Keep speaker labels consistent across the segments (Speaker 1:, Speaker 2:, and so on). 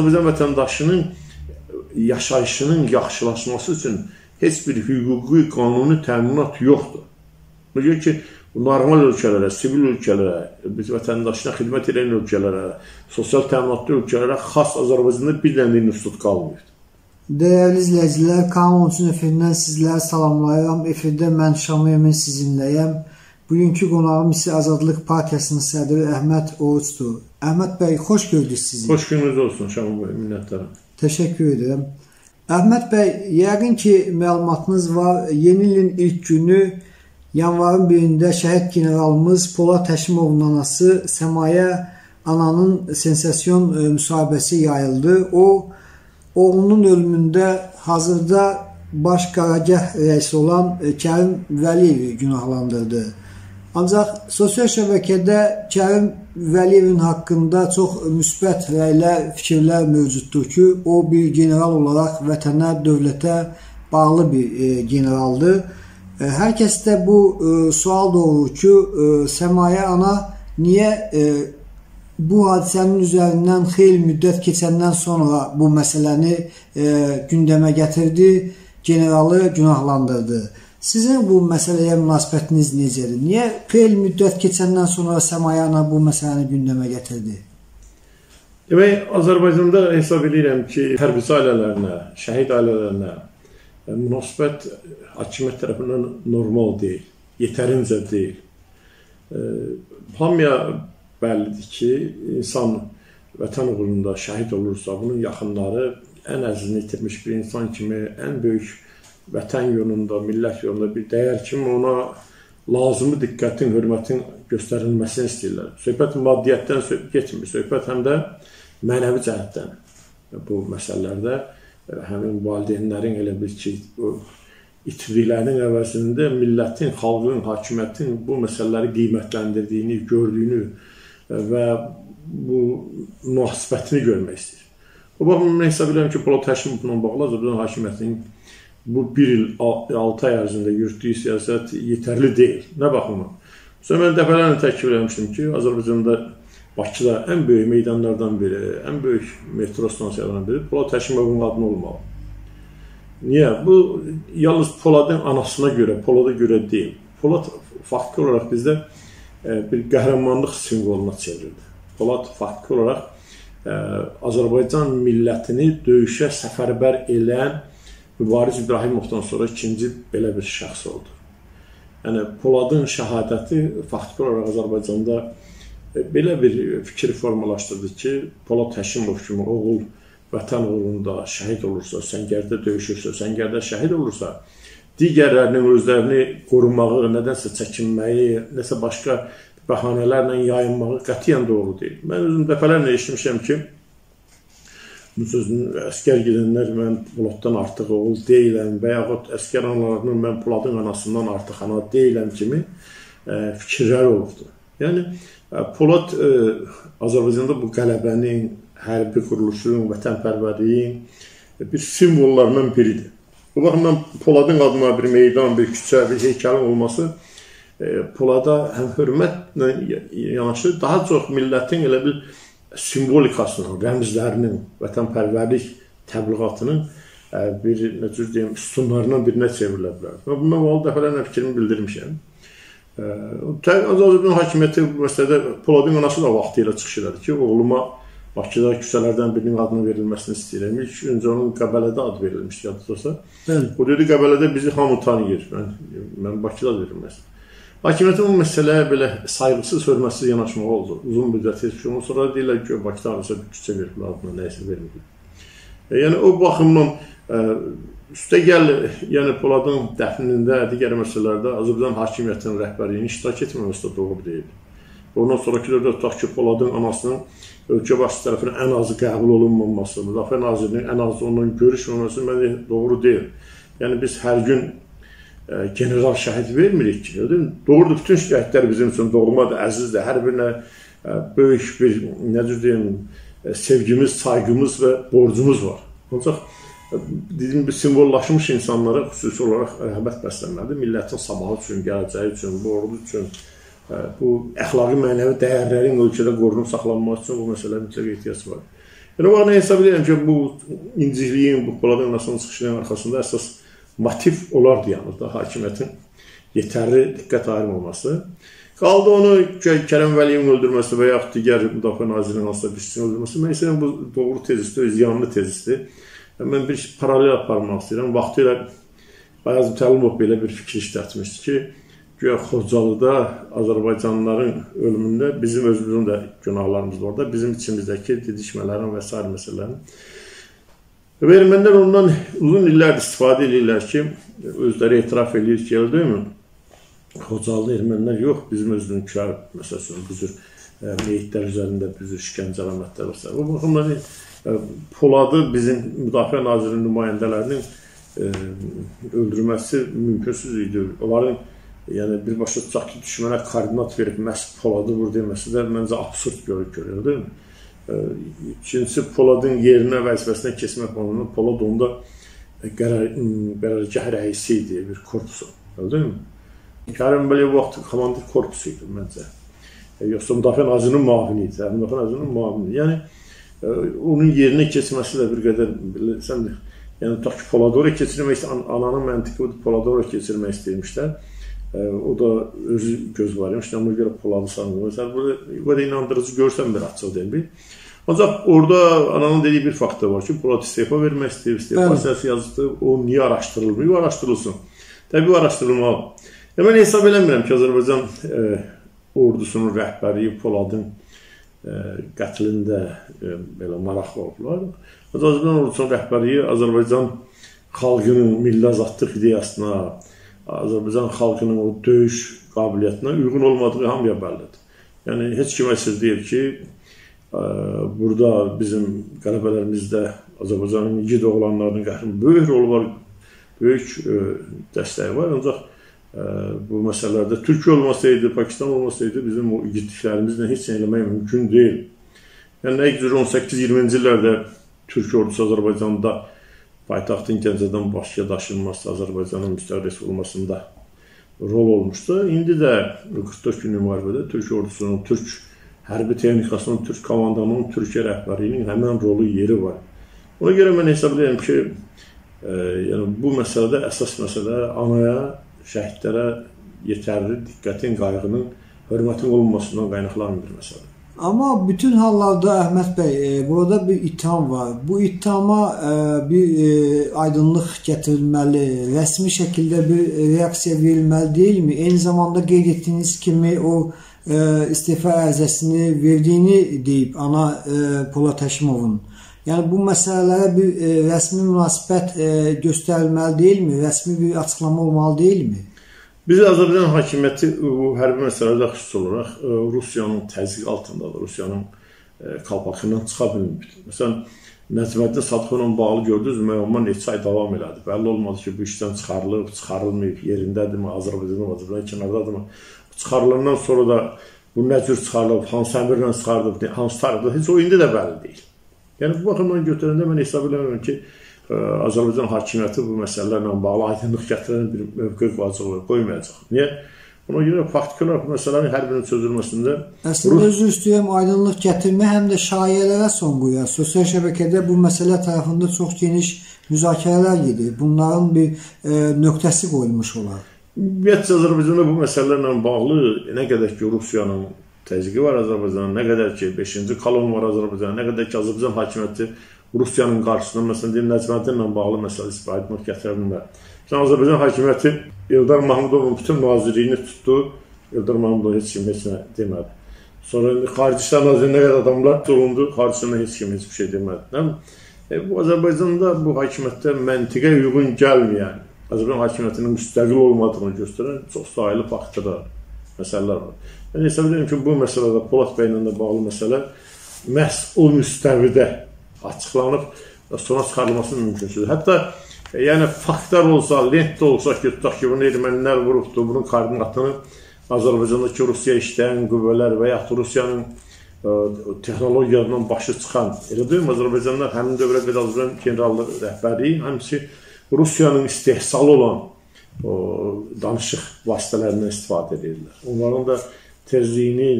Speaker 1: Azərbaycan vətəndaşının yaşayışının yaxşılaşması üçün heç bir hüquqi, qanuni təminat yoxdur. Buna ki, normal ölkələrə, sivil ölkələrə, biz vətəndaşına xidmət edən ölkələrə, sosial təminatlı ölkələrə xas Azərbaycanda bir dənə institut qalmayıb.
Speaker 2: Dəyərli izləyicilər, Kanun 13 efirindən sizləri salamlayıram. Efirdə mən Şamiyəmin sizinləyəm. Bugünkü qonağım isə Azadlıq Partiyasının sədri Əhməd Oruçdur. Əhməd bəy, xoş gördük sizi.
Speaker 1: Xoş gününüz olsun Şamil bəy, minnətdaram.
Speaker 2: Təşəkkür edirəm. Əhməd bəy, yəqin ki, məlumatınız var. Yeni ilin ilk günü Yanvarın 1-də şəhid generalımız Polad Həşimovun anası Səmaya ananın sensasiyon e, müsahibəsi yayıldı. O oğlunun ölümündə hazırda baş qaragah rəisi olan e, Kərim Vəliyevi günahlandırdı. Ancaq sosial şəbəkədə Kərim Vəliyevin haqqında çox müsbət rəylər, fikirlər mövcuddur ki, o bir general olaraq vətənə, dövlətə bağlı bir e, generaldır. E, hər kəsdə bu e, sual doğurur ki, e, Səmayə ana niyə bu hadisənin üzərindən xeyli müddət keçəndən sonra bu məsələni gündəmə gətirdi, generalı günahlandırdı. Sizin bu məsələyə münasibətiniz necədir? Niyə xeyli müddət keçəndən sonra Səmayə ana bu məsələni gündəmə gətirdi?
Speaker 1: Demək, Azərbaycanda hesab edirəm ki, hərbiçi ailələrinə, şəhid ailələrinə münasibət hakimiyyət tərəfindən normal deyil, yetərincə deyil. Hamıya bəllidir ki, insan vətən uğrunda şəhid olursa, bunun yaxınları ən əzizini itirmiş bir insan kimi, ən böyük vətən yolunda, millət yolunda bir dəyər kimi ona lazımi diqqətin, hörmətin göstərilməsini istəyirlər. Söhbət maddiyyətdən getmir, söhbət həm də mənəvi cəhətdən bu məsələlərdə həmin valideynlərin elə bil ki, itirdiklərinin əvəzində millətin, xalqın, hakimiyyətin bu məsələləri qiymətləndirdiyini, gördüyünü və bu münasibətini görmək istəyir. O baxımdan mən hesab edirəm ki, Polad Həşimovla bağlı Azərbaycan hakimiyyətinin bu bir il, 6 ay ərzində yürütdüyü siyasət yetərli deyil. Nə baxımdan? Sonra mən dəfələrlə təkid etmişdim ki, Azərbaycanda Bakıda ən böyük meydanlardan biri, ən böyük metro stansiyalarından biri Polad Həşimovun adına olmalı. Niyə? Bu yalnız Poladın anasına görə, Polada görə deyil. Polad faktiki olaraq bizdə e, bir qəhrəmanlıq simvoluna çevrildi. Polad faktiki olaraq e, Azərbaycan millətini döyüşə səfərbər edən Mübariz İbrahimovdan sonra ikinci belə bir şəxs oldu. Yəni Poladın şəhadəti faktiki olaraq Azərbaycanda e, belə bir fikir formalaşdırdı ki, Polad Həşimov kimi oğul vətən uğrunda şəhid olursa, səngərdə döyüşürsə, səngərdə şəhid olursa, digərlərinin özlərini qorumağı, nədənsə çəkinməyi, nəsə başqa bəhanələrlə yayınmağı qətiyyən doğru deyil. Mən özüm dəfələrlə eşitmişəm ki, bu sözün əskər gedənlər mən Poladdan artıq oğul deyiləm və yaxud əskər analarının mən Poladın anasından artıq ana deyiləm kimi ə, fikirlər olubdur. Yəni Polad ə, Azərbaycanda bu qələbənin, hərbi quruluşun, vətənpərvərliyin bir simvollarından biridir. Bu baxımdan Poladın adına bir meydan, bir küçə, bir heykəlin olması e, Polada həm hörmətlə yanaşı daha çox millətin elə bir simvolikasının, rəmzlərinin, vətənpərvərlik təbliğatının e, bir necə deyim, sütunlarından birinə çevrilə bilər. Və bundan o dəfələrlə fikrimi bildirmişəm. E, Azərbaycan hakimiyyəti məsələdə Poladın anası da vaxtı ilə çıxış elədi ki, oğluma Bakıda küçələrdən birinin adının verilməsini istəyirəm. İlk öncə onun Qəbələdə ad verilmişdi, yadınızda. Bəli. O dedi Qəbələdə bizi hamı tanıyır. Mən mən Bakıda verilməsin. Hakimiyyətin bu məsələyə belə sayğısız, hörmətsiz yanaşmağı oldu. Uzun müddət heç. Ondan sonra deyirlər ki, Bakıda harasa bir küçə veriblər adına, nəyisə vermir. E, yəni o baxımdan e, üstə gəl, yəni Poladın dəfnində, digər məsələlərdə Azərbaycan hakimiyyətinin rəhbərliyinin iştirak etməməsi də doğru deyil. Ondan sonraki dövrdə tutaq ki, Poladın anasının ölkə başçısı tərəfindən ən azı qəbul olunmaması, Müdafiə Nazirliyinin ən azı onunla görüşməməsi mənə doğru deyil. Yəni biz hər gün general şəhid vermirik ki? Doğrudur, bütün şəhidlər bizim üçün doğmadır, əzizdir. Hər birinə e, böyük bir, necə deyim, ə, e, sevgimiz, saygımız və borcumuz var. Ancaq dediyim bir simvollaşmış insanlara xüsusi olaraq rəhbət bəslənməlidir. Millətin sabahı üçün, gələcəyi üçün, bu ordu üçün, bu əxlaqi mənəvi dəyərlərin ölkədə qorunub saxlanmaq üçün bu məsələyə mütləq ehtiyac var. Yəni o hesab edirəm ki, bu incikliyin, bu Poladın nasıl çıxışının arxasında əsas motiv olardı yəni da hakimiyyətin yetərli diqqət ayırmaması. Qaldı onu Kərəm Vəliyevin öldürməsi və yaxud digər müdafiə nazirinin hansısa birisinin öldürməsi. Mən istəyirəm bu doğru tezisdir, ziyanlı tezisdir. Mən bir paralel aparmaq istəyirəm. Vaxtilə Bayaz Təlimov belə bir fikir işlətmişdi ki, güya Xocalıda Azərbaycanlıların ölümündə bizim özümüzün də günahlarımız var da, bizim içimizdəki didişmələrin və s. məsələlərin. Və ermənilər ondan uzun illərdir istifadə edirlər ki, özləri etiraf edir ki, elə deyilmi? Xocalı ermənilər yox, bizim özününkülər, məsələn, bu cür e, meyitlər üzərində bu cür işgəncə əlamətlər var. Bu baxımdan e, Poladı bizim Müdafiə Nazirinin nümayəndələrinin e, öldürməsi mümkünsüz idi. Onların yəni birbaşa tutaq ki, düşmənə koordinat verib məhz Poladı vur deməsi də məncə absurd görür, deyil mi? İkincisi Poladın yerinə vəzifəsinə keçmək onunla Polad onda qərar, qərargah rəisi idi bir korpusu. Mi? Kərim Bəliyev vaxt komandir korpusu idi məncə. Yoxsa Müdafiə Nazirinin müavini idi. Müdafiə Nazirinin müavini. Yəni onun yerinə keçməsi də bir qədər sən yəni tutaq ki, Poladora keçirmək ananın məntiqi odur, Poladora keçirmək istəyirmişlər. O da özü göz var imiş. Ona görə Poladı sanmır. Sən burada bu da inandırıcı görsən bir açıq deyil bir. Ancaq orada ananın dediyi bir faktor var ki, Polad istefa vermək istəyir, istefa siyasi yazısı, o niyə araşdırılmır? Araşdırılsın. Təbii araşdırılmalı. Ya mən hesab eləmirəm ki, Azərbaycan e, ordusunun rəhbəri Poladın e, qətlində e, belə maraqlı olublar. Azərbaycan ordusunun rəhbəri Azərbaycan xalqının milli azadlıq ideyasına, Azərbaycan xalqının o döyüş qabiliyyətinə uyğun olmadığı hamıya bəllidir. Yəni heç kimə sir deyil ki, burada bizim qələbələrimizdə Azərbaycanın igid oğlanlarının qəhrəmanı böyük rolu var, böyük e, dəstəyi var. Ancaq bu məsələlərdə Türkiyə olmasaydı, Pakistan olmasaydı bizim o igidliklərimizlə heç nə eləmək mümkün deyil. Yəni nə cür 18-20-ci illərdə Türk ordusu Azərbaycanda paytaxtın Gəncədən Bakıya daşınması Azərbaycanın müstəqil olmasında rol olmuşdu. İndi də 44 günlük müharibədə Türk ordusunun, Türk hərbi texnikasının, Türk komandanının, Türkiyə rəhbərliyinin həmin rolu, yeri var. Ona görə mən hesab edirəm ki, e, yəni bu məsələdə əsas məsələ anaya şəhidlərə yetərli diqqətin, qayğının, hörmətin olunmasından qaynaqlanan bir məsələdir.
Speaker 2: Amma bütün hallarda Əhməd bəy, e, burada bir ittiham var. Bu ittihama e, bir e, aydınlıq gətirilməli, rəsmi şəkildə bir reaksiya verilməli deyilmi? Eyni zamanda qeyd etdiyiniz kimi o e, istefa ərizəsini verdiyini deyib ana e, Polad Həşimovun. Yəni bu məsələlərə bir e, rəsmi münasibət e, göstərilməli deyilmi? Rəsmi bir açıqlama olmalı deyilmi?
Speaker 1: Biz Azərbaycan hakimiyyəti bu hərbi məsələdə xüsusi olaraq e, Rusiyanın təzyiq altındadır. Rusiyanın e, qalpaqından çıxa bilmir. Məsələn, Nəcməddin Sadıxovla bağlı gördünüz müəyyən neçə ay davam elədi. Bəlli olmadı ki, bu işdən çıxarılıb, çıxarılmayıb, yerindədirmi, Azərbaycanın Azərbaycan kənardadırmı? Çıxarılandan sonra da bu nə cür çıxarılıb, hansı əmrlə çıxarılıb, hansı tarixdə, heç o indi də bəlli deyil. Yəni bu baxımdan götürəndə mən hesab edirəm ki, ə, e, Azərbaycan hakimiyyəti bu məsələlərlə bağlı aydınlıq gətirən bir mövqe vacib qoymayacaq. Niyə? Ona görə faktiki olaraq bu məsələnin hər birinin çözülməsində
Speaker 2: Əslində Rus... özür istəyirəm, aydınlıq gətirmə həm də şayələrə son qoyar. Sosial şəbəkədə bu məsələ tərəfində çox geniş müzakirələr gedir. Bunların bir e, nöqtəsi qoyulmuş olar.
Speaker 1: Ümumiyyətcə Azərbaycanda bu məsələlərlə bağlı nə qədər ki Rusiyanın təzyiqi var Azərbaycana, nə qədər ki 5-ci kolon var Azərbaycana, nə qədər ki Azərbaycan hakimiyyəti Rusiyanın qarşısında məsələn deyim Nəcməddinlə bağlı məsələ istifadət gətirə bilmir. Sən Azərbaycan hakimiyyəti Eldar Mahmudovun bütün nazirliyini tutdu. Eldar Mahmudov heç kim heç nə demədi. Sonra Xarici İşlər Nazirliyində nə qədər adamlar olundu, xaricdən heç kim heç bir şey demədi. Nə? E, bu Azərbaycanda bu hakimiyyətdə məntiqə uyğun gəlməyən, Azərbaycan hakimiyyətinin müstəqil olmadığını göstərən çox saylı faktorlar, məsələlər var. Mən hesab edirəm ki, bu məsələdə Polad bəylə də bağlı məsələ məhz o müstəvidə açıqlanıb sonra çıxarılması mümkünsüzdür. Hətta yəni faktlar olsa, lent də olsa ki, tutaq ki, bunu ermənilər vurubdur, bunun koordinatını Azərbaycandakı Rusiya işləyən qüvvələr və yaxud Rusiyanın ə, e, texnologiyadan başı çıxan, elə deyil Azərbaycanlar həmin dövrə qədər Azərbaycan generallar rəhbəri, həmçi Rusiyanın istehsalı olan o danışıq vasitələrindən istifadə edirlər. Onların da tezliyini,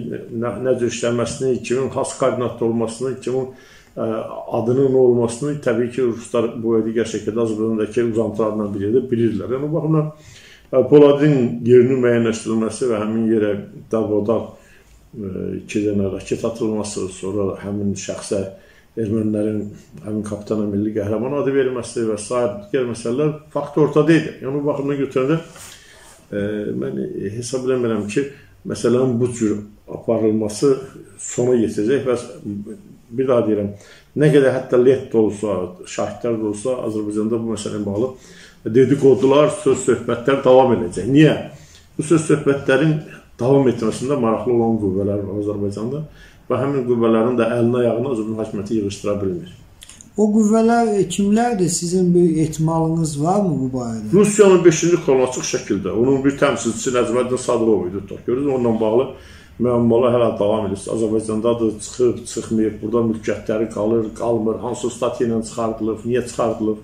Speaker 1: nə, nə cür işləməsini, kimin xas koordinatda olmasını, kimin adının olmasını təbii ki, ruslar bu digər şəkildə Azərbaycandakı uzantılarla biri də bilirlər. Yəni, bu baxımdan Poladın yerinin müəyyənləşdirilməsi və həmin yerə dağ-bodaq iki dənə raket atılması, sonra həmin şəxsə ermənilərin həmin kapitana milli qəhrəman adı verilməsi və s. digər məsələlər fakt ortada idi. Yəni, bu baxımdan götürəndə e, mən hesab eləmirəm ki, məsələnin bu cür aparılması sona yetəcək və bir daha deyirəm, nə qədər hətta lent də olsa, şahidlər də olsa, Azərbaycanda bu məsələ bağlı dedikodular, söz söhbətlər davam edəcək. Niyə? Bu söz söhbətlərin davam etməsində maraqlı olan qüvvələr var Azərbaycanda və həmin qüvvələrin də əlini ayağını Azərbaycan hakimiyyəti yığışdıra bilmir.
Speaker 2: O qüvvələr kimlərdir? Sizin bir ehtimalınız varmı bu barədə?
Speaker 1: Rusiyanın 5-ci kolonu açıq şəkildə, onun bir təmsilçisi Nəcməddin Sadırov idi. Görürsünüz, onunla bağlı müəmmalar hələ davam edir. Azərbaycandadır, çıxıb, çıxmayıb, burada mülkiyyətləri qalır, qalmır, hansı statiya ilə çıxardılıb, niyə çıxardılıb,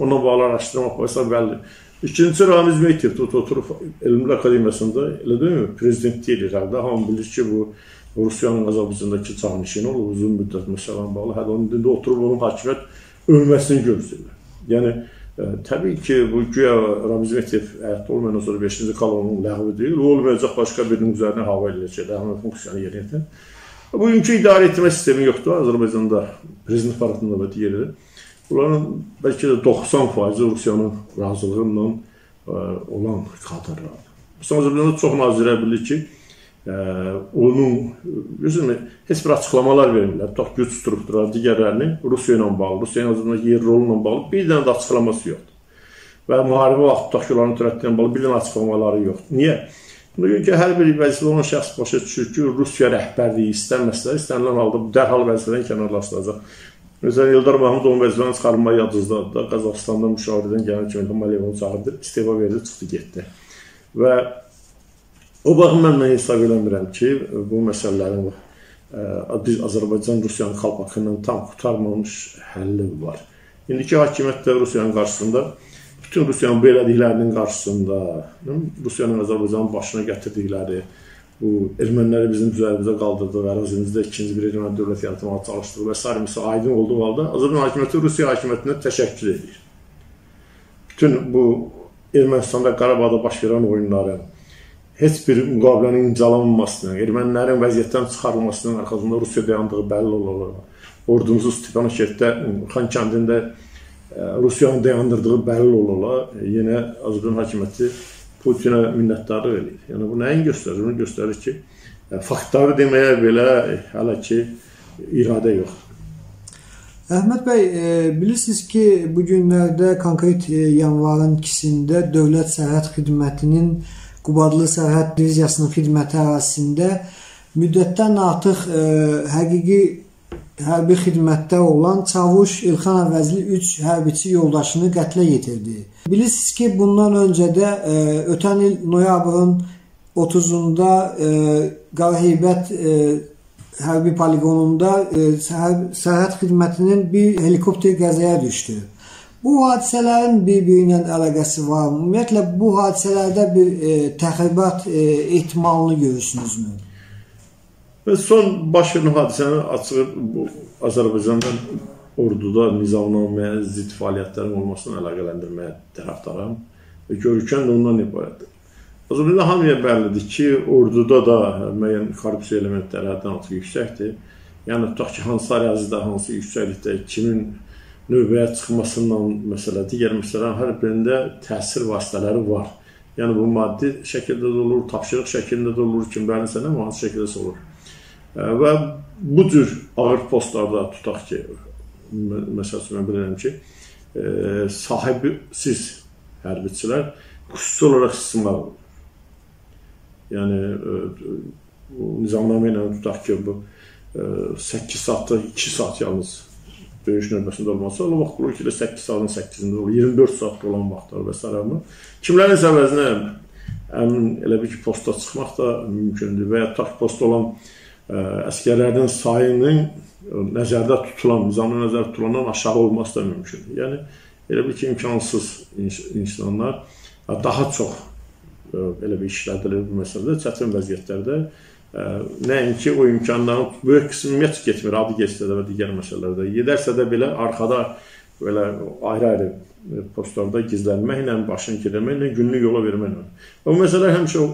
Speaker 1: onunla bağlı araşdırma aparsa bəlli. İkinci Ramiz Meytev tut oturub Elmlər Akademiyasında, elə deyilmi, prezident deyilir həldə. Hamı bilir ki, bu Rusiyanın Azərbaycandakı çağınışını olub, uzun müddət məsələn bağlı. Hələ onun dində oturub onun hakimiyyət ölməsini gözləyirlər. Yəni, ə, təbii ki, bu güya Ramiz Meytev həyatda olmayan sonra 5-ci kolonun ləğvi deyil, o olmayacaq başqa birinin üzərinə hava eləyəcək, həmin funksiyanı yerinə yetirən. Bugünkü idarə etmə sistemi yoxdur Azərbaycanda, prezident aparatında və digərləri. Bunların bəlkə də 90% Rusiyanın razılığı ilə olan kadrlardır. Azərbaycanda çox nazirə bilir ki, onun üzümü heç bir açıqlamalar vermirlər. Tutaq güc strukturları digərlərini Rusiya ilə bağlı, Rusiyanın Azərbaycanda yer rolu ilə bağlı bir dənə də açıqlaması yoxdur. Və müharibə vaxtı tutaq ki, onların törətdiyi bağlı bir dənə açıqlamaları yoxdur. Niyə? Bugünkü hər bir vəzifə olan şəxs başa düşür ki, Rusiya rəhbərliyi istənməsələr, istənilən halda dərhal vəzifədən kənarlaşdıracaq. Məsələn, Eldar Mahmudovun vəzifədən çıxarılma yadınızdadır da, Qazaxıstanda müşavirədən gələn kimi Həməliyev onu çağırdı, istefa verdi, çıxdı, getdi. Və o baxımdan mən hesab eləmirəm ki, bu məsələlərin biz Azərbaycan Rusiyanın xalqının tam qutarmamış həlli var. İndiki hakimiyyət də Rusiyanın qarşısında bütün Rusiyanın bu elədiklərinin qarşısında Rusiyanın Azərbaycanın başına gətirdikləri bu erməniləri bizim üzərimizə qaldırdığı, ərazimizdə ikinci bir erməni dövlət yaratmağa çalışdığı və s. misal aydın olduğu halda Azərbaycan hakimiyyəti Rusiya hakimiyyətinə təşəkkür edir. Bütün bu Ermənistanda Qarabağda baş verən oyunların heç bir müqavilənin imzalanmamasının, ermənilərin vəziyyətdən çıxarılmasının arxasında Rusiya dayandığı bəlli olur. Ordumuzu Stepanakert-də, Xan kəndində Rusiyanın dayandırdığı bəlli olur. Yenə Azərbaycan hakimiyyəti Putinə minnətdarlıq eləyir. Yəni bu nəyin göstərir? Bunu göstərir ki, e, faktları deməyə belə e, hələ ki iradə yoxdur.
Speaker 2: Əhməd bəy, e, bilirsiniz ki, bu günlərdə konkret e, yanvarın 2-sində Dövlət Sərhəd Xidmətinin Qubadlı Sərhəd Diviziyasının xidməti ərazisində müddətdən artıq e, həqiqi hərbi xidmətdə olan Çavuş İlxan Əvəzli 3 hərbiçi yoldaşını qətlə yetirdi. Bilirsiniz ki, bundan öncə də e, ötən il noyabrın 30-unda e, Qaraheybət hərbi poligonunda e, sərhəd xidmətinin bir helikopter qəzaya düşdü. Bu hadisələrin bir-biri ilə əlaqəsi var. Ümumiyyətlə bu hadisələrdə bir e, təxribat e, ehtimalını görürsünüzmü?
Speaker 1: Və son baş verən hadisəni açıq bu Azərbaycandan orduda nizamnaməyə zidd fəaliyyətlərin olmasına əlaqələndirməyə tərəfdaram və görükən də ondan ibarətdir. Azərbaycanda hamıya bəllidir ki, orduda da müəyyən korrupsiya elementləri həddən artıq yüksəkdir. Yəni tutaq ki, hansı ərazidə, hansı yüksəklikdə kimin növbəyə çıxmasından məsələ, digər məsələlərin hər birində təsir vasitələri var. Yəni bu maddi şəkildə də olur, tapşırıq şəklində də olur, kim bəllisə nə, hansı şəkildə olur. Və bu cür ağır postlarda tutaq ki, məsəl üçün mən bilirəm ki, e, sahibsiz hərbiçilər xüsusi olaraq istismar olunur. Yəni e, nizamnamə ilə tutaq ki, bu e, 8 saatda 2 saat yalnız döyüş növbəsində olması, o vaxt ki, 8 saatın 8-də olur, 24 saatda olan vaxtlar və s. Kimlərin əvəzinə həmin elə bir ki, posta çıxmaq da mümkündür və ya tutaq posta olan əskərlərin sayının nəzərdə tutulan, nizamda nəzərdə tutulandan aşağı olması da mümkündür. Yəni, elə bir ki, imkansız insanlar daha çox belə bir işlədilir bu məsələdə, çətin vəziyyətlərdə nəinki o imkanların böyük qismi ümumiyyətlə getmir, adı getsə də və digər məsələlərdə. Gedərsə də belə arxada belə ayrı-ayrı postlarda gizlənməklə, başını girməklə, günlük yola verməklə. O məsələ həmişə o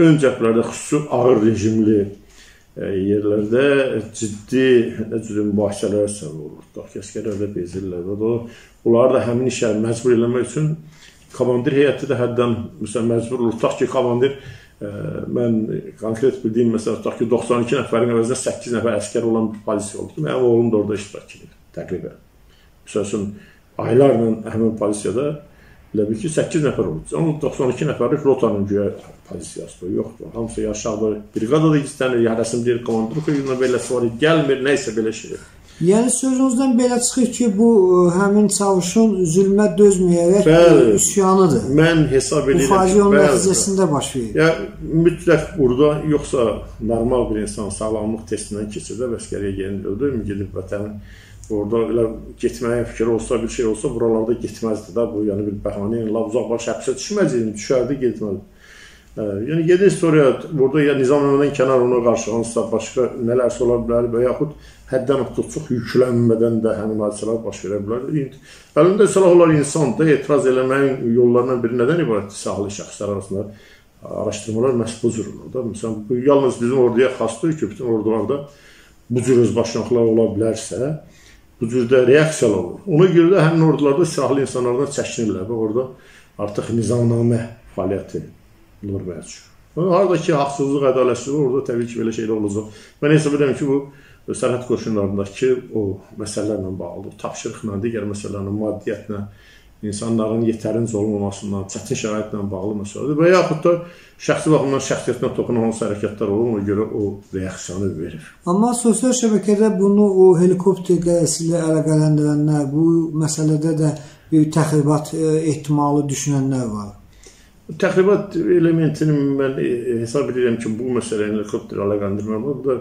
Speaker 1: ön cəbhələrdə xüsusi ağır rejimli e, yerlərdə ciddi nə cür mübahisələr səbəb olur. Tutaq ki, əsgərlər də bezirlər və bunları da həmin işə məcbur eləmək üçün komandir heyəti də həddən məsələn məcbur olur. Tutaq ki, komandir mən konkret bildiyim məsələn tutaq ki 92 nəfərin əvəzinə 8 nəfər əskər olan bir polisiya oldu mənim oğlum da orada iştirak edir təqribən. Məsələn aylarla həmin polisiyada elə bil ki 8 nəfər oldu. Onun 92 nəfərlik rotanın güya pozisiyası yoxdur. Hamısı aşağıda briqadada gizlənir, ya rəsm deyir komandir xeyrinə belə sonra gəlmir, nə isə belə şey.
Speaker 2: Yəni sözünüzdən belə çıxır ki, bu ə, e, həmin çavuşun zülmə dözməyərək bəli, üsyanıdır.
Speaker 1: Mən hesab edirəm
Speaker 2: bu faciə onun nəticəsində baş verir.
Speaker 1: Ya mütləq burada yoxsa normal bir insan sağlamlıq testindən keçir də bəskəriyə gəlir, gedib vətənin orada elə getməyə fikir olsa, bir şey olsa buralarda getməzdi də bu, yəni bir bəhanə ilə uzaq baş həbsə düşməzdi, düşərdi, getməzdi. Yəni gedir sonra burada ya nizamnamədən kənar ona qarşı hansısa başqa nələrsə ola bilər və yaxud həddən artıq çox yüklənmədən də həmin hadisələr baş verə bilər. Əlində silah olan insan da etiraz eləməyin yollarından biri nədən ibarətdir? Silahlı şəxslər arasında araşdırmalar məhz bu cür olur da. Məsələn, bu yalnız bizim orduya xasdır ki, bütün ordularda bu cür özbaşınlıqlar ola bilərsə, bu cürdə reaksiyalar olur. Ona görə də həmin ordularda silahlı insanlardan çəkinirlər və orada artıq nizamnamə fəaliyyəti Nur Bəyəçi. Harada ki, haqsızlıq, ədalətsizlik orada təbii ki, belə şeylər olacaq. Mən hesab edirəm ki, bu sərhəd qoşunlarındakı o məsələlərlə bağlı, tapşırıqla, digər məsələlərlə, maddiyyətlə, insanların yetərincə olmamasından, çətin şəraitlə bağlı məsələdir və yaxud da şəxsi baxımdan şəxsiyyətinə toxunan hansı hərəkətlər olur, ona görə o reaksiyonu verir.
Speaker 2: Amma sosial şəbəkədə bunu o helikopter qəzası ilə əlaqələndirənlər, bu məsələdə də bir təxribat e, ehtimalı düşünənlər var.
Speaker 1: Təxribat elementini mən e, hesab edirəm ki, bu məsələ ilə xütr əlaqəndirilir. Bu da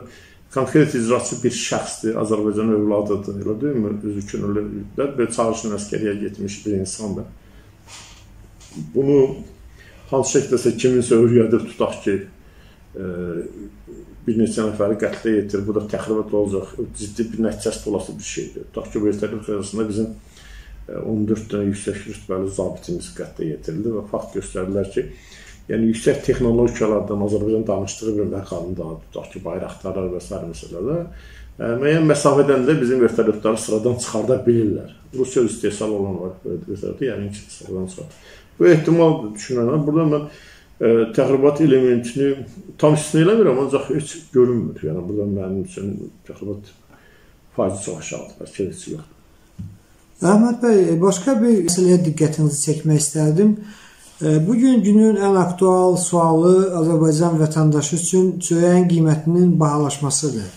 Speaker 1: konkret icraçı bir şəxsdir, Azərbaycan övladıdır, elə deyilmi? Özü könüllü belə çağırışın əskəriyə getmiş bir insandır. Bunu hansı şəkildə kiminsə öyrədib tutaq ki, e, bir neçə nəfəri qətlə yetir, bu da təxribat olacaq, ciddi bir nəticəsi olası bir şeydir. Tutaq ki, bu ertəlik arasında bizim 14 dənə yüksək rütbəli zabitimiz qətlə yetirildi və fakt göstərdilər ki, yəni yüksək texnologiyalardan Azərbaycan danışdığı bir məqamda, tutaq ki, bayraqdarlar və s. məsələlərdə müəyyən məsafədən də bizim vertolyotları sıradan çıxarda bilirlər. Rusiya istehsal olan var vertolyotı, yəni sıradan çıxar. Bu ehtimal düşünürəm. Burada mən ə, təxribat elementini tam istisna eləmirəm, ancaq heç görünmür. Yəni burada mənim üçün təxribat faizi çox aşağıdır, bəlkə heç yoxdur.
Speaker 2: Əhməd bəy, başqa bir məsələyə diqqətinizi çəkmək istərdim. E, bu gün günün ən aktual sualı Azərbaycan vətəndaşı üçün çörəyin qiymətinin bahalaşmasıdır.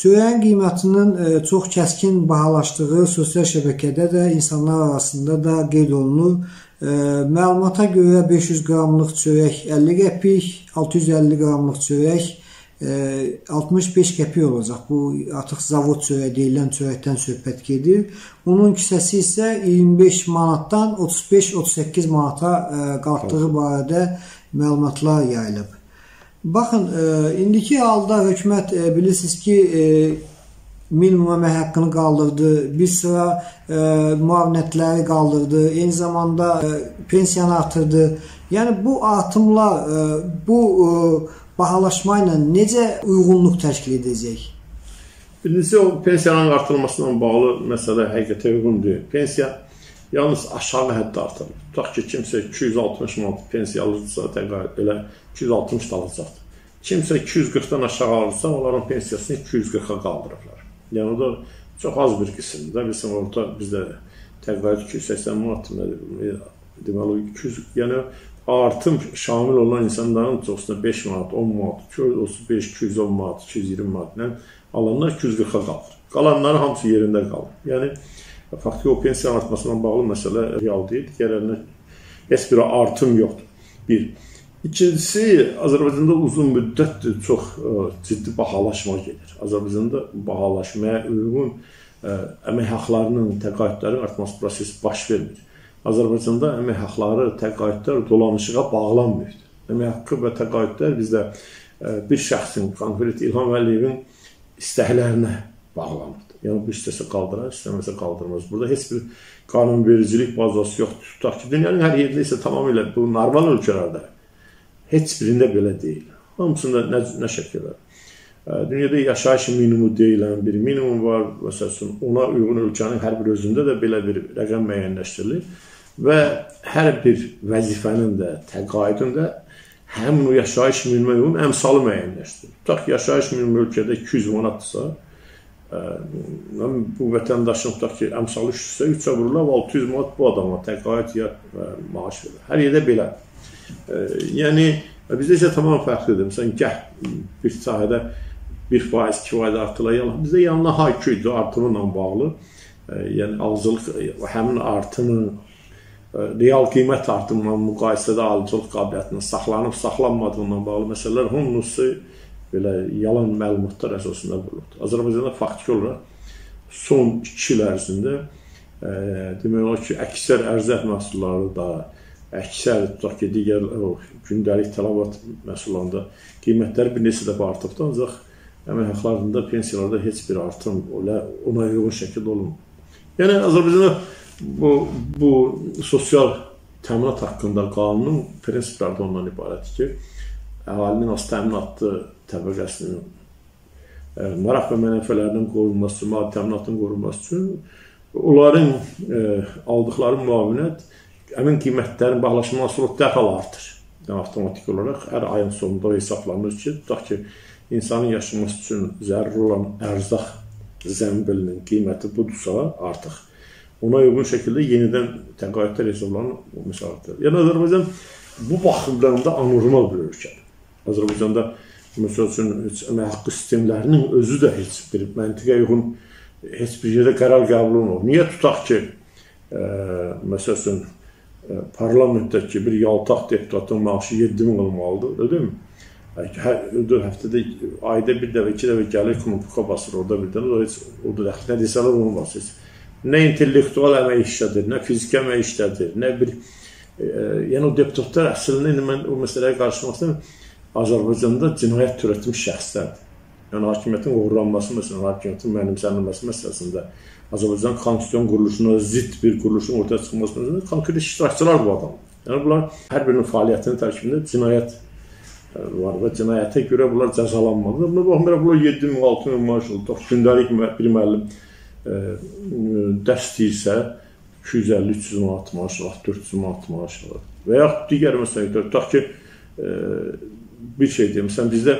Speaker 2: Çörəyin qiymətinin e, çox kəskin bahalaşdığı sosial şəbəkədə də insanlar arasında da qeyd olunur. E, məlumata görə 500 qramlıq çörək 50 qəpik, 650 qramlıq çörək 65 qəpik olacaq. Bu artıq zavod çörəyi deyilən çörəkdən söhbət gedir. Onun kisəsi isə 25 manatdan 35-38 manata qalxdığı barədə məlumatlar yayılıb. Baxın, indiki halda hökumət bilirsiniz ki, minimum əmək haqqını qaldırdı, bir sıra e, müavinətləri qaldırdı, eyni zamanda e, pensiyanı artırdı. Yəni bu artımlar, e, bu e, bahalaşma ilə necə uyğunluq təşkil edəcək?
Speaker 1: Birincisi o pensiyanın artırılmasına bağlı məsələ həqiqətə uyğun deyil. Pensiya yalnız aşağı həddə artırılır. Tutaq ki, kimsə 260 manat pensiya alırsa, təqaüd elə 260 da alacaqdır. Kimsə 240-dan aşağı alırsa, onların pensiyasını 240-a qaldırırlar. Yəni o da çox az bir qismdir. Bilirsən, orada bizdə təqaüd 280 manat? Deməli 200, yəni artım şamil olan insanların çoxsuna 5 manat, 10 manat, 235, 210 manat, 220 manatla alanlar 240-a qalır. Qalanları hamısı yerində qalır. Yəni faktiki o pensiya artmasına bağlı məsələ real deyil. Digərlərinə heç bir artım yoxdur. Bir. İkincisi, Azərbaycanda uzun müddətdir çox ə, e, ciddi bahalaşma gedir. Azərbaycanda bahalaşmaya uyğun ə, e, əmək haqqlarının, təqaüdlərin artması prosesi baş vermir. Azərbaycanda əmək haqqları, təqaüdlər dolanışığa bağlanmır. Əmək haqqı və təqaüdlər bizdə bir şəxsin, konkret İlham Əliyevin istəklərinə bağlanıbdır. Yəni bu istəsə qaldırar, istəməsə qaldırmaz. Burada heç bir qanunvericilik bazası yoxdur. Tutaq ki, dünyanın hər yerində isə tamamilə bu normal ölkələrdə heç birində belə deyil. Hamısında nə, nə şəkillər. Dünyada yaşayış minimumu deyilən bir minimum var. Məsələn, ona uyğun ölkənin hər bir özündə də belə bir rəqəm müəyyənləşdirilir və hər bir vəzifənin də, təqaüdün də həmin o yaşayış minimuma uyğun əmsalı müəyyənləşdirilir. Tutaq ki, yaşayış minimumu ölkədə 200 manatdırsa, bu vətəndaşın tutaq ki, əmsalı düşsə 3-ə vurulur, 600 manat bu adama təqaüd ya maaş verir. Hər yerdə belə. Yəni bizdə isə tamam fərqlidir. Məsələn, gəh bir sahədə 1 faiz, 2 faiz artırılır. Bizdə yanına hayküydü artımı ilə bağlı. E, yəni alıcılıq həmin artımın e, real qiymət artımına müqayisədə alıcılıq qabiliyyətinin saxlanıb saxlanmadığından bağlı məsələlər hamısı belə yalan məlumatlar əsasında qurulubdur. Azərbaycanda faktiki olaraq son 2 il ərzində e, demək olar ki, əksər ərzaq məhsulları da, əksər tutaq ki, digər o, gündəlik tələbat məhsullarında qiymətləri bir neçə dəfə artıbdır, ancaq əmək haqqlarında, pensiyalarda heç bir artım ona uyğun şəkildə olunmur. Yəni Azərbaycanda bu bu sosial təminat haqqında qanunun prinsipləri də ondan ibarətdir ki, əhalinin az təminatlı təbəqəsinin ə, maraq və mənəfələrinin qorunması, maddi təminatın qorunması üçün onların ə, aldıqları müavinət həmin qiymətlərin bağlaşması ilə dəfəl artır. Yəni avtomatik olaraq hər ayın sonunda hesablanır ki, tutaq ki, insanın yaşaması üçün zəruri olan ərzaq zəmbilinin qiyməti budursa, artıq ona uyğun şəkildə yenidən təqaüdlər hesablanır məsələdir. Yəni Azərbaycan bu baxımdan da anormal bir ölkədir. Azərbaycanda məsəl üçün heç əmək haqqı sistemlərinin özü də heç bir məntiqə uyğun heç bir yerdə qərar qəbul olunmur. Niyə tutaq ki, ə, məsəl üçün ə, parlamentdəki bir yaltaq deputatın maaşı 7000 olmalıdır, öyle deyilmi? 4 həftədə ayda bir dəfə, iki dəfə gəlir knopka basır orada birdən. O heç orada dəxli nə desələr onu basır. Nə intellektual əmək işlədir, nə fiziki əmək işlədir, nə bir e, yəni o deputatlar əslində indi mən o məsələyə qarşılamaq Azərbaycanda cinayət törətmiş şəxslərdir. Yəni hakimiyyətin uğurlanması məsələn, hakimiyyətin mənimsənilməsi məsələsində Azərbaycan konstitusiyon quruluşuna zidd bir quruluşun ortaya çıxması məsələsində konkret iştirakçılar bu adam. Yəni bunlar hər birinin fəaliyyətinin tərkibində cinayət və cinayətə görə bunlar cəzalanmalıdır. Buna baxmayaraq bunlar 7 min, 6 min maaş alır. Gündəlik bir müəllim e, dərs deyirsə 250-300 manat maaş alır, 400 manat maaş alır. Və yaxud digər məsələlər, tutaq ki, e, bir şey deyim, sən bizdə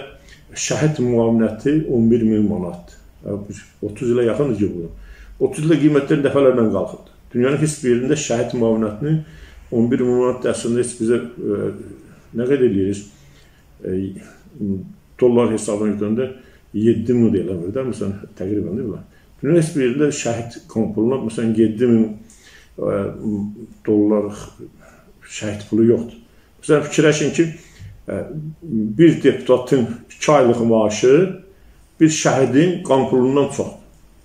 Speaker 1: şəhid müavinəti 11 min manatdır. 30 ilə yaxındır ki, bu. 30 ilə qiymətlər dəfələrlə qalxıb. Dünyanın heç bir yerində şəhid müavinətini 11 min manat əslində heç bizə e, nə qədər eləyirik? Dollar hesabına götürəndə 7 min eləmir də, məsələn, təqribən deyil mi? Heç bir yerdə şəhid kompuluna, məsələn, 7 min ə, dollar şəhid pulu yoxdur. Məsələn, fikirləşin ki, ə, bir deputatın 2 aylıq maaşı bir şəhidin qan pulundan çoxdur.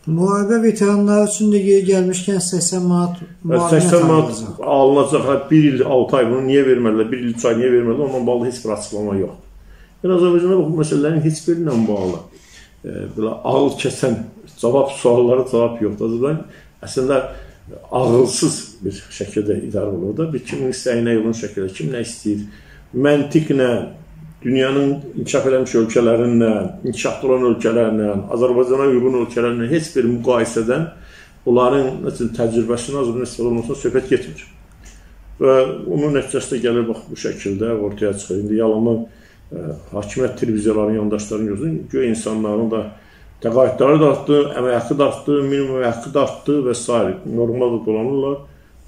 Speaker 2: Müharibə veteranları üçün də yeri gəlmişkən 80 manat
Speaker 1: 80 manat alınacaq. 1 il 6 ay bunu niyə vermədilər? 1 il 3 ay niyə vermədilər? Onunla bağlı heç bir açıqlama yoxdur. Yəni Azərbaycanda bu məsələlərin heç biri ilə bağlı e, belə ağıl kəsən cavab suallara cavab yoxdur. Azərbaycan əslində ağılsız bir şəkildə idarə olunur da. Bir kimin istəyinə uyğun şəkildə kim nə istəyir, məntiqlə dünyanın inkişaf etmiş ölkələrinlə, inkişafda olan ölkələrlə, Azərbaycana uyğun ölkələrlə heç bir müqayisədən onların məsələn təcrübəsindən Azərbaycan istifadə olunmasına söhbət getmir. Və onun nəticəsində gəlir bax bu şəkildə ortaya çıxır. İndi yalandan hakimiyyət televiziyalarının yandaşlarının gözünün göy insanların da təqaüdləri də artdı, əmək haqqı da artdı, minimum haqqı da artdı və s. Normalda dolanırlar.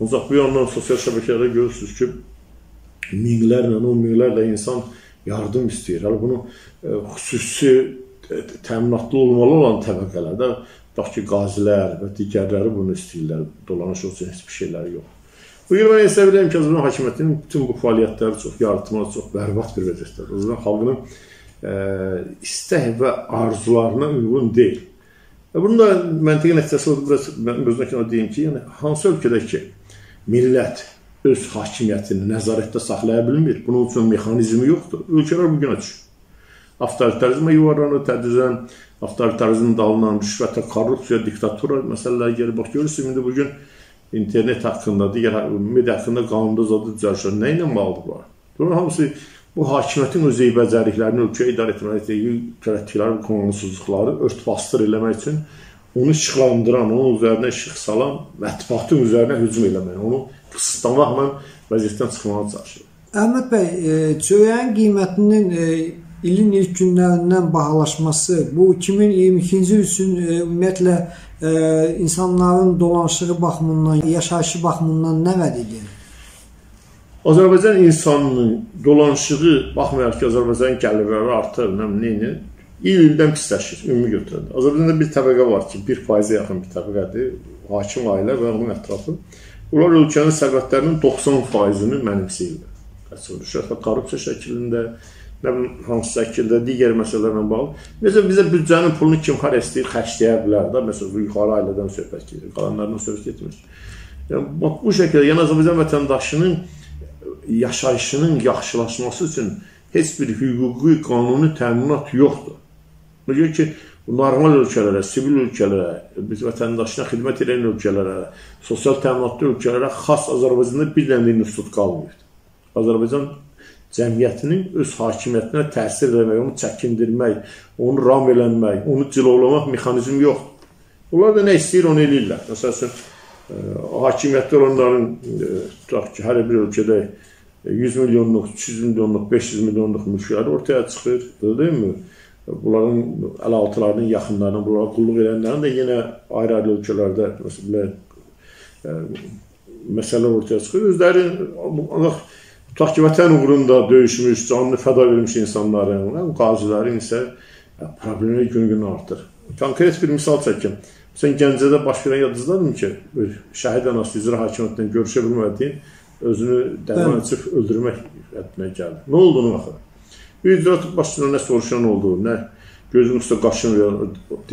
Speaker 1: Ancaq bu yandan sosial şəbəkələrdə görürsünüz ki, minlərlə, on minlərlə insan yardım istəyir. Hələ bunu xüsusi təminatlı olmalı olan təbəqələrdə, bax ki, qazilər və digərləri bunu istəyirlər. Dolanış olsun, heç bir şeyləri yox. Bu gün mən hesab edirəm ki, Azərbaycan hakimiyyətinin bütün bu fəaliyyətləri çox yaradıcı, çox bərbad bir vəziyyətdədir. Azərbaycan xalqının ə, e, istək və arzularına uyğun deyil. Və bunun da məntiqi nəticəsi odur, biraz mən özümə deyim ki, yəni hansı ölkədə ki, millət öz hakimiyyətini nəzarətdə saxlaya bilmir, bunun üçün mexanizmi yoxdur, ölkələr bu günə düşür. avtoritarizmə yuvarlanır, tədricən avtoritarizm dalınan rüşvətə, korrupsiya, diktatura məsələləri gəlir. Bax görürsünüz indi bu gün internet haqqında, digər media haqqında qanunda zadı düzəlşir. Nə ilə bağlıdır bu? Bunlar hamısı bu hakimiyyətin öz eybəcərliklərini ölkəyə idarə etmək, törətdikləri qanunsuzluqları ört-basdır eləmək üçün onu işıqlandıran, onun üzərinə işıq salan mətbuatın üzərinə hücum eləmək, onu qısıtlamaqla vəziyyətdən çıxmağa çalışır.
Speaker 2: Əhməd bəy, e, çörəyin qiymətinin e, ilin ilk günlərindən bahalaşması bu 2022-ci il üçün e, ümumiyyətlə e, insanların dolanışığı baxımından, yaşayışı baxımından nə vəd edir?
Speaker 1: Azərbaycan insanının dolanışığı baxmayaraq ki, Azərbaycanın gəlirləri artır, nə bilim, il-ildən pisləşir, ümumi götürəndə. Azərbaycanda bir təbəqə var ki, 1%-ə yaxın bir təbəqədir, hakim ailə və onun ətrafı. Bunlar ölkənin sərvətlərinin 90%-ni mənimsəyirlər. Qaçır, rüşvət və korrupsiya şəklində, nə bilim, hansı şəkildə digər məsələlərlə bağlı. Məsələn, bizə büdcənin pulunu kim har istəyir, xərcləyə bilər də. Məsələn, yuxarı ailədən söhbət gedir, qalanlardan söhbət getmir. Yəni, bax, bu şəkildə, yəni Azərbaycan vətəndaşının yaşayışının yaxşılaşması üçün heç bir hüquqi, qanuni təminat yoxdur. Bugün ki, normal ölkələrə, sivil ölkələrə, biz vətəndaşına xidmət edən ölkələrə, sosial təminatlı ölkələrə xas Azərbaycanda bir dənə institut qalmayıb. Azərbaycan cəmiyyətinin öz hakimiyyətinə təsir eləmək, onu çəkindirmək, onu ram eləmək, onu cilovlamaq mexanizmi yoxdur. Bunlar da nə istəyir, onu eləyirlər. Məsəl üçün, e, hakimiyyətdə olanların, e, tutaq ki, hər bir ölkədə 100 milyonluq, 200 milyonluq, 500 milyonluq mülkləri ortaya çıxır, deyilmi? Bunların əlaltılarının yaxınlarına, bunlara qulluq edənlərin də yenə ayrı-ayrı ölkələrdə məsələn, e, məsələlər ortaya çıxır. Özləri Allah Tutaq ki, vətən uğrunda döyüşmüş, canını fəda vermiş insanların, hə, qazilərin isə hə, problemləri gün-gün artır. Konkret bir misal çəkim. Sən Gəncədə baş verən yadınızdadır ki, bir şəhid anası icra hakimiyyətindən görüşə bilmədiyin, özünü dərman açıb öldürmək etməyə gəldi. Nə oldu onun axı? Bir icra başçısına nə soruşan oldu, nə gözün üstə qaşın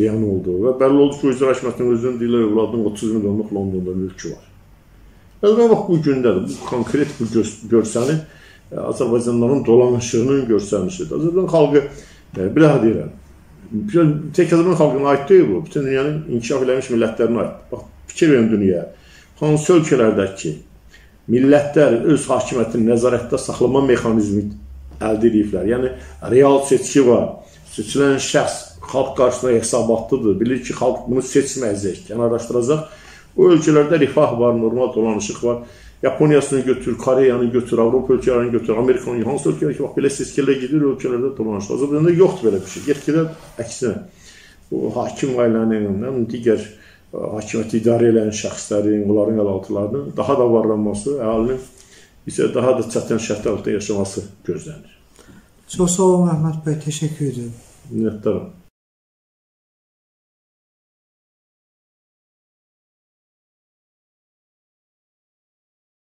Speaker 1: deyən oldu və bəlli oldu ki, o icra hakimiyyətinin özünün deyirlər, evladının 30 milyonluq Londonda mülkü var. Özünə bax bu gündədir. Bu konkret bu görsənin e, Azərbaycanlıların dolanışığının görsənişidir. Azərbaycan xalqı e, bir daha deyirəm. Tək Azərbaycan xalqına aid deyil bu. Bütün dünyanın inkişaf eləmiş millətlərinə aid. Bax fikir verin dünyaya. Hansı ölkələrdəki millətlər öz hakimiyyətini nəzarətdə saxlama mexanizmi əldə ediblər. Yəni real seçki var. Seçilən şəxs xalq qarşısında hesabatlıdır. Bilir ki, xalq bunu seçməyəcək, yəni araşdıracaq O ölkələrdə rifah var, normal dolanışıq var. Yaponiyasını götür, Koreyanı götür, Avropa ölkələrini götür, Amerikanı, hansı ölkələr ki, bax belə seskelə gedir, ölkələrdə dolanışıq. Azərbaycanda yoxdur belə bir şey. Get-gedə əksinə bu hakim ailənin, digər e, hakimiyyəti idarə edən şəxslərin, onların əlaltılarının daha da varlanması, əhalinin isə daha da çətin şərtlər altında yaşaması gözlənir.
Speaker 2: Çox sağ olun Əhməd bəy, təşəkkür edirəm.
Speaker 1: Minnətdaram.